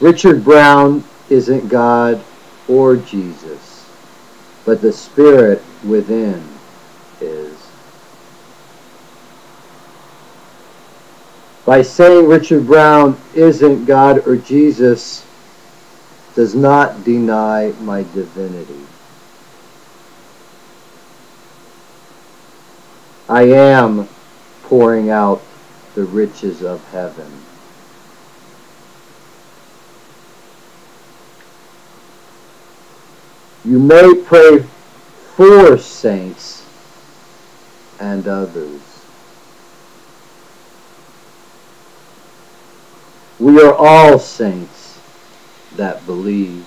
Richard Brown isn't God or Jesus, but the Spirit within is. By saying Richard Brown isn't God or Jesus does not deny my divinity. I am pouring out the riches of heaven. You may pray for saints and others. We are all saints that believe.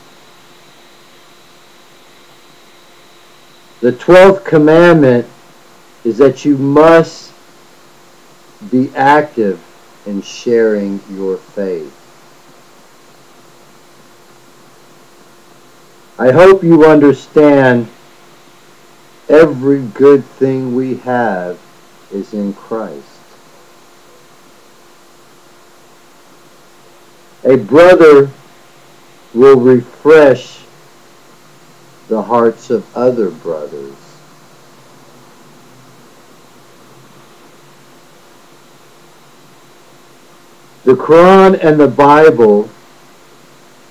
The twelfth commandment is that you must be active in sharing your faith. I hope you understand every good thing we have is in Christ. A brother will refresh the hearts of other brothers. The Quran and the Bible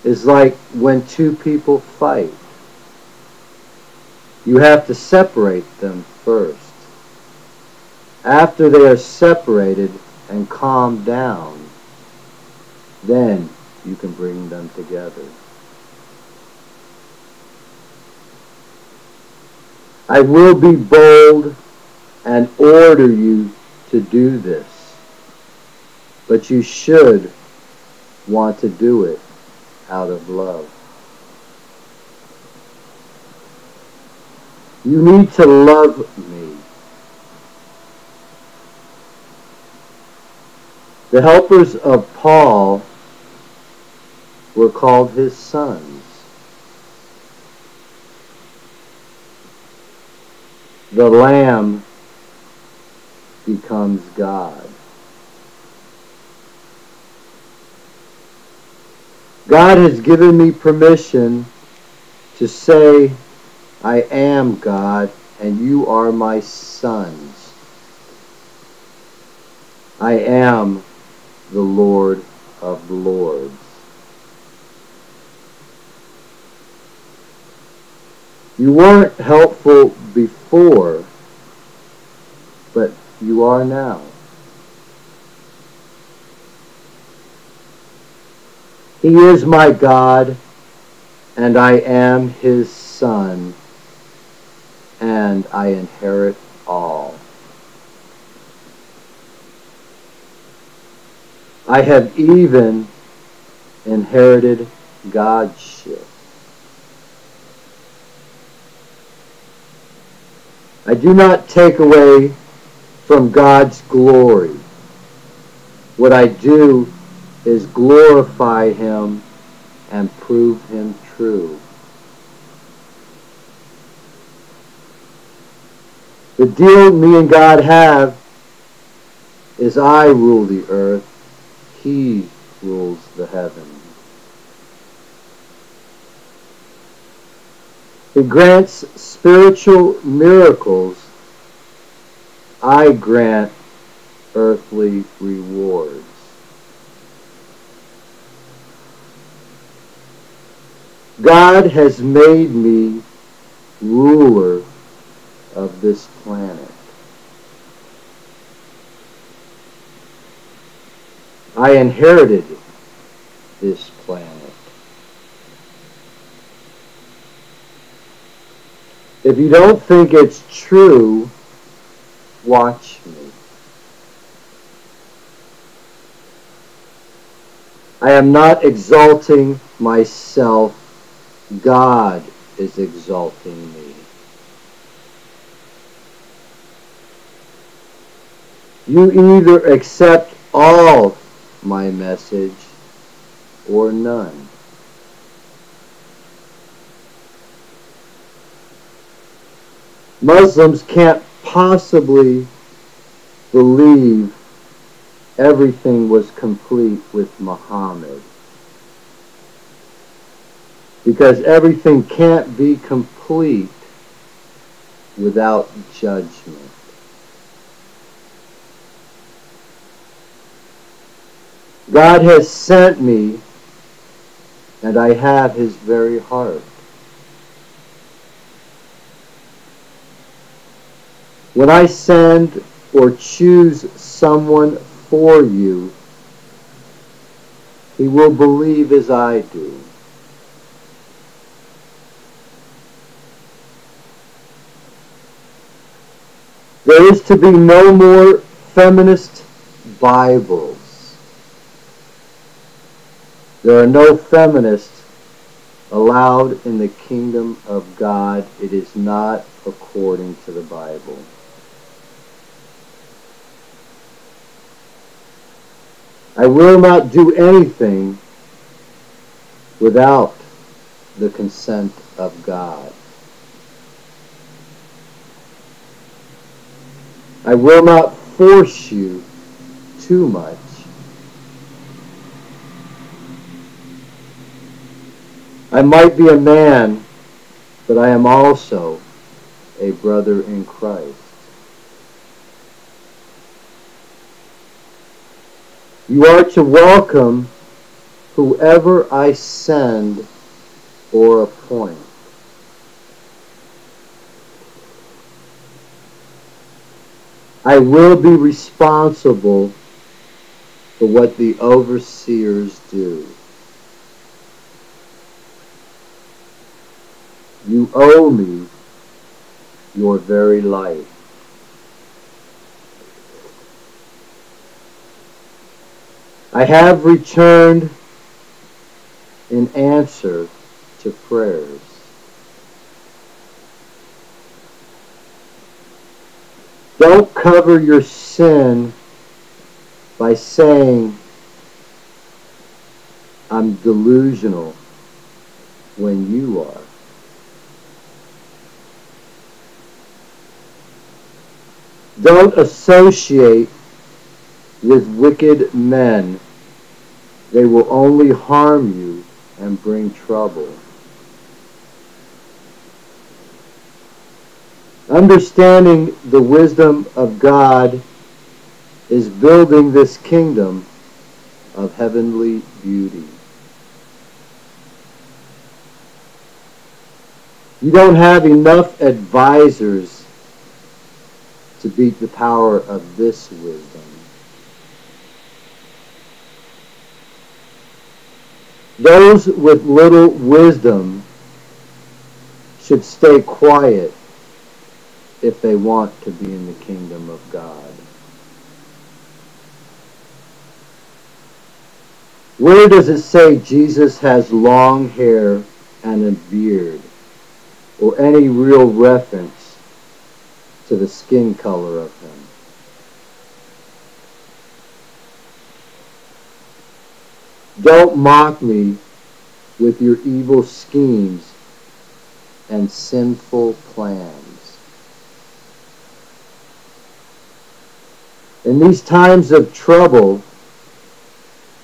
is like when two people fight. You have to separate them first. After they are separated and calmed down, then you can bring them together. I will be bold and order you to do this, but you should want to do it out of love. You need to love me. The helpers of Paul were called his sons. The Lamb becomes God. God has given me permission to say, I am God and you are my sons. I am the Lord of the Lords. You weren't helpful before, but you are now. He is my God, and I am his son, and I inherit all. I have even inherited Godship. I do not take away from God's glory. What I do is glorify him and prove him true. The deal me and God have is I rule the earth, he rules the heavens. He grants spiritual miracles. I grant earthly rewards. God has made me ruler of this planet. I inherited this planet. If you don't think it's true, watch me. I am not exalting myself God is exalting me. You either accept all my message or none. Muslims can't possibly believe everything was complete with Muhammad. Because everything can't be complete without judgment. God has sent me, and I have his very heart. When I send or choose someone for you, he will believe as I do. There is to be no more feminist Bibles. There are no feminists allowed in the kingdom of God. It is not according to the Bible. I will not do anything without the consent of God. I will not force you too much. I might be a man, but I am also a brother in Christ. You are to welcome whoever I send or appoint. I will be responsible for what the overseers do. You owe me your very life. I have returned in answer to prayers. Don't cover your sin by saying, I'm delusional when you are. Don't associate with wicked men. They will only harm you and bring trouble. Understanding the wisdom of God is building this kingdom of heavenly beauty. You don't have enough advisors to beat the power of this wisdom. Those with little wisdom should stay quiet if they want to be in the kingdom of God. Where does it say Jesus has long hair and a beard, or any real reference to the skin color of him? Don't mock me with your evil schemes and sinful plans. In these times of trouble,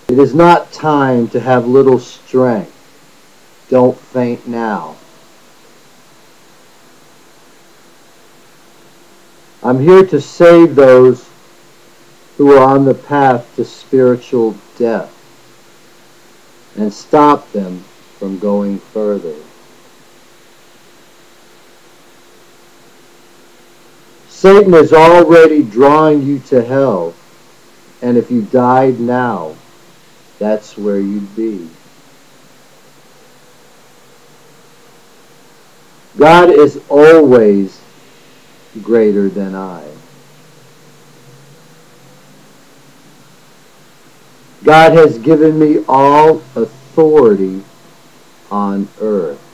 it is not time to have little strength. Don't faint now. I'm here to save those who are on the path to spiritual death and stop them from going further. Satan is already drawing you to hell, and if you died now, that's where you'd be. God is always greater than I. God has given me all authority on earth.